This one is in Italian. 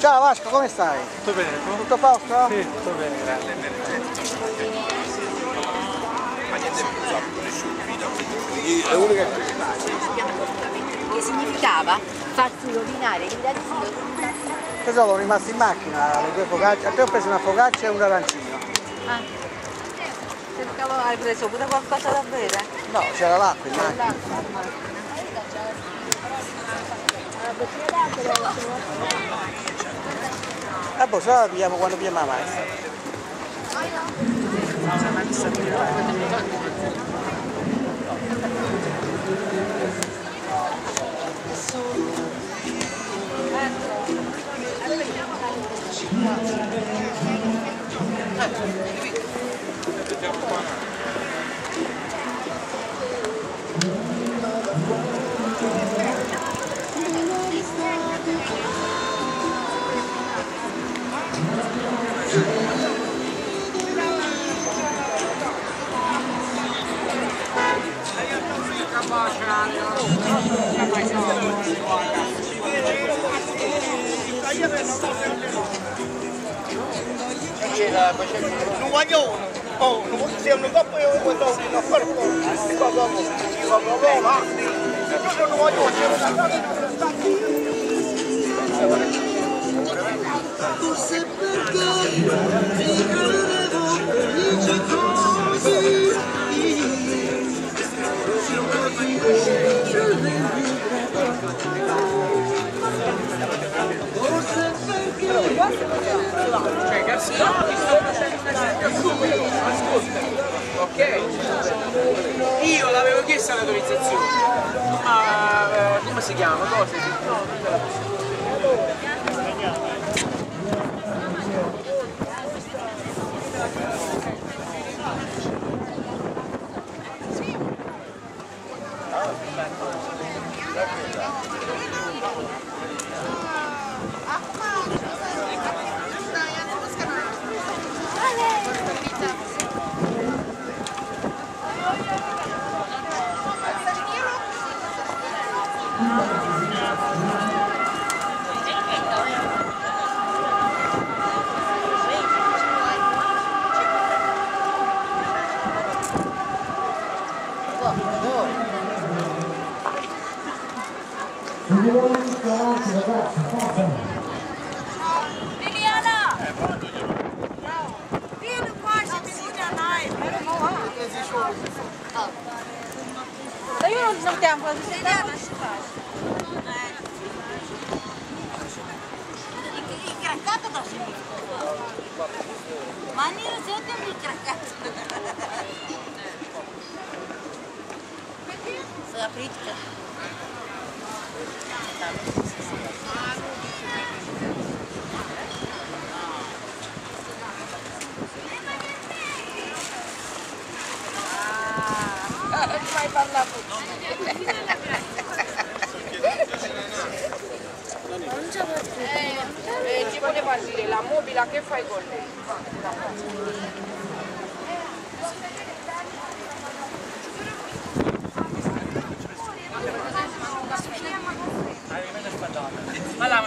Ciao Vasco, come stai? Tutto bene, tu? Tutto a posto? Sì, tutto bene, grazie. È unica Che significava farsi rovinare il ragazzino Tesoro, sono rimasto in macchina, le due focacce. A te ho preso una focaccia e un arancino. Ah. Cercavo, hai preso pure qualcosa da bere? No, c'era l'acqua in macchina. Ah, pues ahora pillamos cuando pillamos más. Ah, Não olhou, não não não. Cioè, Garzia, ti sto facendo un esempio stupido, ascolta, ok? Io l'avevo chiesto l'autorizzazione, ma eh, come si chiama? Cosa? No, non te la posso Liliana! Vieni qua, ci bisogna Та io non sentiamo cosa si Liliana, ci faccio. Incraccato da sempre. Ma non sentiamo incraccato. Sei aprita. Mai parlato. Eh, ti voleva dire la mobila che fai con lei?